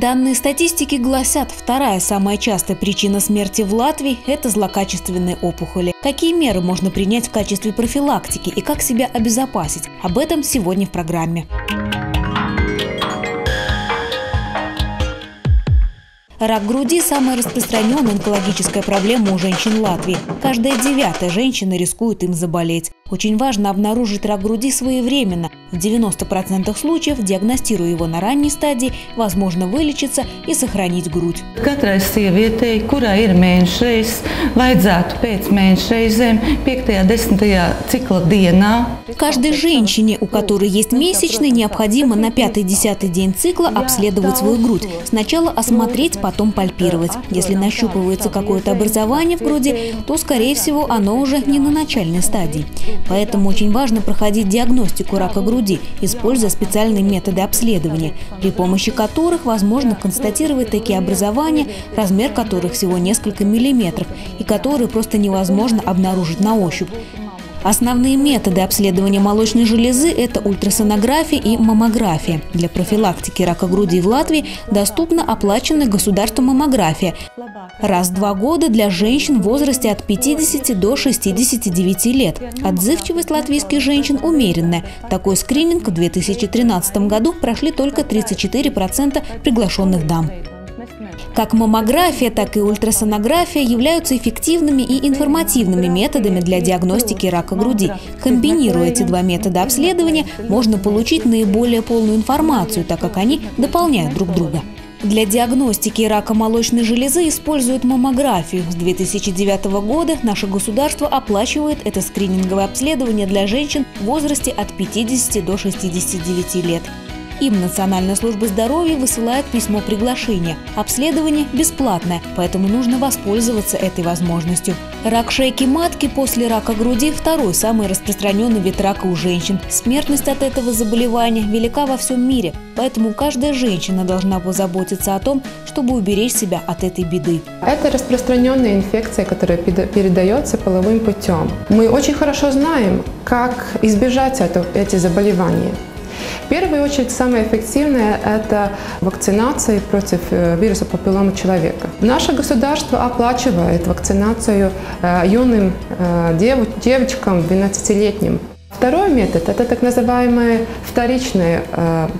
Данные статистики гласят, вторая самая частая причина смерти в Латвии – это злокачественные опухоли. Какие меры можно принять в качестве профилактики и как себя обезопасить? Об этом сегодня в программе. Рак груди – самая распространенная онкологическая проблема у женщин Латвии. Каждая девятая женщина рискует им заболеть. Очень важно обнаружить рак груди своевременно. В 90% случаев, диагностируя его на ранней стадии, возможно вылечиться и сохранить грудь. Katrai sievietei, kurai ir mēneša reizes, vajadzētu pēc mēneša reizēm 5.10. cikla dienā. Каждой женщине, у которой есть месячный, необходимо на 5-10 день цикла обследовать свою грудь. Сначала осмотреть, потом пальпировать. Если нащупывается какое-то образование в груди, то, скорее всего, оно уже не на начальной стадии. Поэтому очень важно проходить диагностику рака груди, используя специальные методы обследования, при помощи которых возможно констатировать такие образования, размер которых всего несколько миллиметров, и которые просто невозможно обнаружить на ощупь. Основные методы обследования молочной железы – это ультрасонография и маммография. Для профилактики рака груди в Латвии доступна оплаченная государством маммография. Раз в два года для женщин в возрасте от 50 до 69 лет. Отзывчивость латвийских женщин умеренная. Такой скрининг в 2013 году прошли только 34% приглашенных дам. Как маммография, так и ультрасонография являются эффективными и информативными методами для диагностики рака груди. Комбинируя эти два метода обследования, можно получить наиболее полную информацию, так как они дополняют друг друга. Для диагностики рака молочной железы используют маммографию. С 2009 года наше государство оплачивает это скрининговое обследование для женщин в возрасте от 50 до 69 лет. Им Национальная служба здоровья высылает письмо приглашения. Обследование бесплатное, поэтому нужно воспользоваться этой возможностью. Рак шейки матки после рака груди – второй самый распространенный вид рака у женщин. Смертность от этого заболевания велика во всем мире, поэтому каждая женщина должна позаботиться о том, чтобы уберечь себя от этой беды. Это распространенная инфекция, которая передается половым путем. Мы очень хорошо знаем, как избежать этого, эти заболевания. В первую очередь, самое эффективное – это вакцинация против э, вируса папиллома человека. Наше государство оплачивает вакцинацию э, юным э, дев, девочкам 12-летним. Второй метод – это так называемая вторичная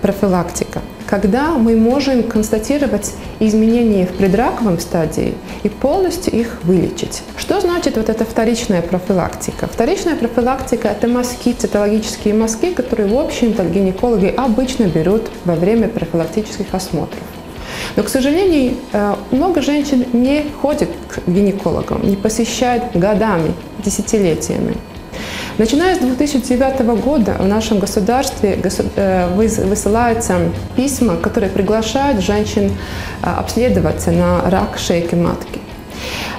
профилактика когда мы можем констатировать изменения в предраковом стадии и полностью их вылечить. Что значит вот эта вторичная профилактика? Вторичная профилактика – это мазки, цитологические мазки, которые, в общем-то, гинекологи обычно берут во время профилактических осмотров. Но, к сожалению, э, много женщин не ходят к гинекологам, не посещают годами, десятилетиями. Начиная с 2009 года в нашем государстве э, высылаются письма, которые приглашают женщин э, обследоваться на рак шейки матки.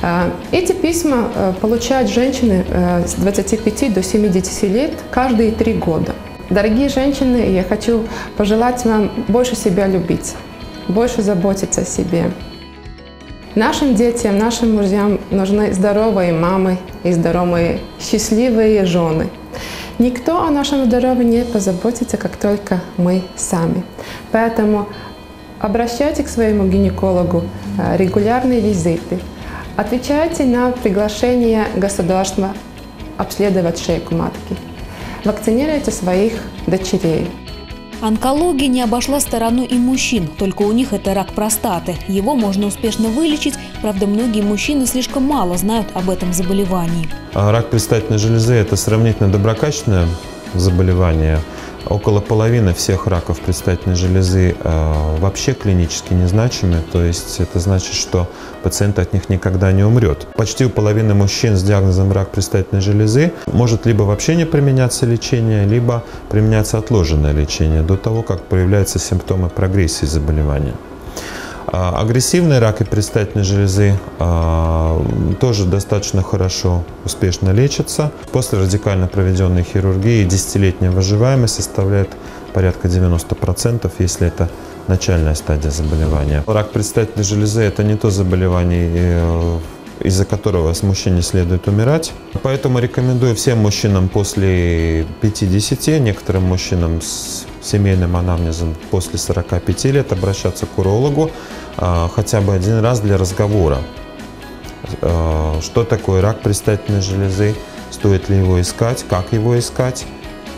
Э, эти письма получают женщины с 25 до 70 лет каждые три года. Дорогие женщины, я хочу пожелать вам больше себя любить, больше заботиться о себе. Нашим детям, нашим мужьям нужны здоровые мамы и здоровые, счастливые жены. Никто о нашем здоровье не позаботится, как только мы сами. Поэтому обращайте к своему гинекологу э, регулярные визиты. Отвечайте на приглашение государства обследовать шейку матки. Вакцинируйте своих дочерей. Онкология не обошла стороной и мужчин, только у них это рак простаты. Его можно успешно вылечить, правда, многие мужчины слишком мало знают об этом заболевании. А рак предстательной железы – это сравнительно доброкачественное заболевание – Около половины всех раков предстательной железы э, вообще клинически незначимы, то есть это значит, что пациент от них никогда не умрет. Почти у половины мужчин с диагнозом рак предстательной железы может либо вообще не применяться лечение, либо применяться отложенное лечение до того, как появляются симптомы прогрессии заболевания. А, агрессивный рак и предстательной железы а, тоже достаточно хорошо, успешно лечится. После радикально проведенной хирургии десятилетняя выживаемость составляет порядка 90%, если это начальная стадия заболевания. Рак предстательной железы – это не то заболевание, э, из-за которого с мужчине следует умирать. Поэтому рекомендую всем мужчинам после 50, некоторым мужчинам с семейным анамнезом после 45 лет обращаться к урологу хотя бы один раз для разговора. А, что такое рак предстательной железы, стоит ли его искать, как его искать,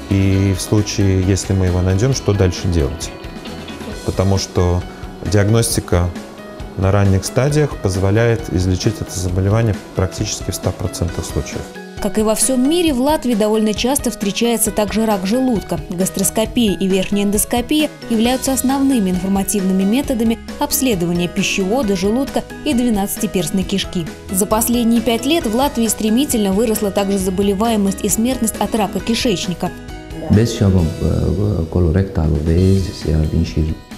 и в случае, если мы его найдем, что дальше делать. Потому что диагностика на ранних стадиях позволяет излечить это заболевание практически в 100% случаев. Как и во всем мире, в Латвии довольно часто встречается также рак желудка. Гастроскопия и верхняя эндоскопия являются основными информативными методами обследования пищевода, желудка и двенадцатиперстной кишки. За последние пять лет в Латвии стремительно выросла также заболеваемость и смертность от рака кишечника. Bez šaubām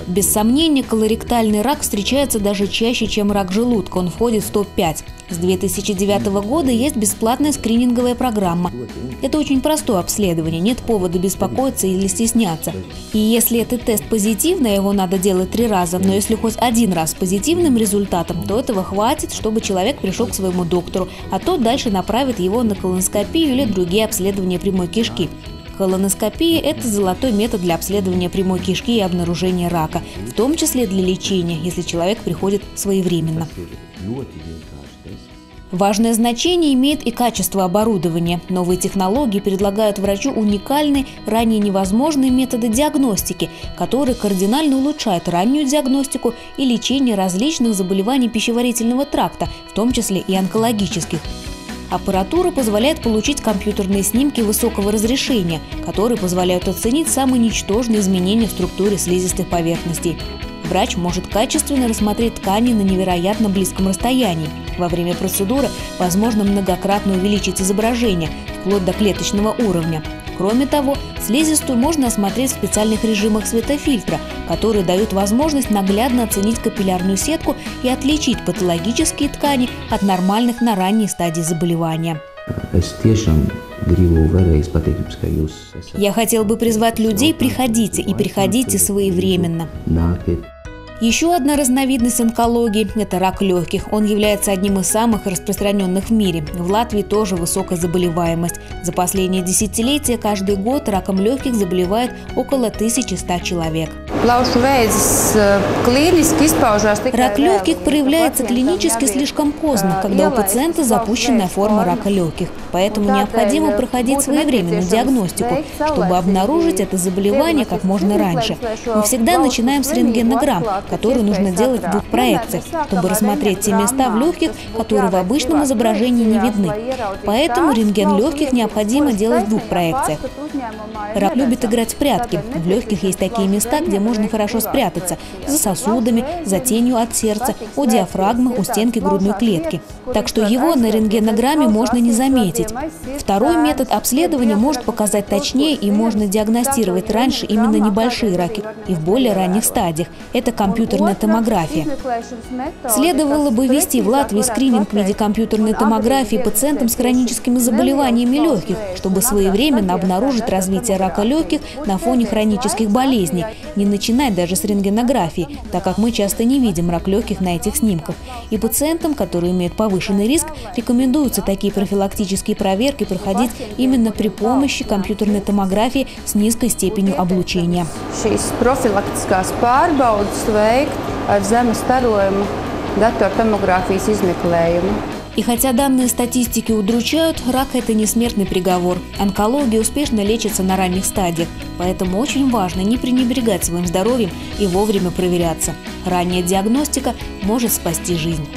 Без сомнения, колоректальный рак встречается даже чаще, чем рак желудка. Он входит в топ-5. С 2009 года есть бесплатная скрининговая программа. Это очень простое обследование, нет повода беспокоиться или стесняться. И если этот тест позитивный, его надо делать три раза, но если хоть один раз с позитивным результатом, то этого хватит, чтобы человек пришел к своему доктору, а тот дальше направит его на колоноскопию или другие обследования прямой кишки. Колоноскопия – это золотой метод для обследования прямой кишки и обнаружения рака, в том числе для лечения, если человек приходит своевременно. Важное значение имеет и качество оборудования. Новые технологии предлагают врачу уникальные, ранее невозможные методы диагностики, которые кардинально улучшают раннюю диагностику и лечение различных заболеваний пищеварительного тракта, в том числе и онкологических. Аппаратура позволяет получить компьютерные снимки высокого разрешения, которые позволяют оценить самые ничтожные изменения в структуре слизистых поверхностей. Врач может качественно рассмотреть ткани на невероятно близком расстоянии. Во время процедуры возможно многократно увеличить изображение, вплоть до клеточного уровня. Кроме того, слизистую можно осмотреть в специальных режимах светофильтра, которые дают возможность наглядно оценить капиллярную сетку и отличить патологические ткани от нормальных на ранней стадии заболевания. Я хотел бы призвать людей, приходите и приходите своевременно. Еще одна разновидность онкологии – это рак легких. Он является одним из самых распространенных в мире. В Латвии тоже высокая заболеваемость. За последние десятилетия каждый год раком легких заболевает около 1100 человек. Рак легких проявляется клинически слишком поздно, когда у пациента запущенная форма рака легких. Поэтому необходимо проходить своевременную диагностику, чтобы обнаружить это заболевание как можно раньше. Мы всегда начинаем с рентгенограмм, которые нужно делать в двух проекциях, чтобы рассмотреть те места в легких, которые в обычном изображении не видны. Поэтому рентген легких необходимо делать в двух проекциях. Рак любит играть в прятки. В легких есть такие места, где можно хорошо спрятаться. За сосудами, за тенью от сердца, у диафрагмы, у стенки грудной клетки. Так что его на рентгенограмме можно не заметить. Второй метод обследования может показать точнее и можно диагностировать раньше именно небольшие раки и в более ранних стадиях. Это компьютерная томография. Следовало бы вести в Латвии скрининг в виде компьютерной томографии пациентам с хроническими заболеваниями легких, чтобы своевременно обнаружить развитие рака легких на фоне хронических болезней, не начинать даже с рентгенографии, так как мы часто не видим рак легких на этих снимках. И пациентам, которые имеют повышенный риск, рекомендуются такие профилактические проверки проходить именно при помощи компьютерной томографии с низкой степенью облучения. Izmeklējumu. И хотя данные статистики удручают, рак – это не смертный приговор. Онкология успешно лечится на ранних стадиях, поэтому очень важно не пренебрегать своим здоровьем и вовремя проверяться. Ранняя диагностика может спасти жизнь.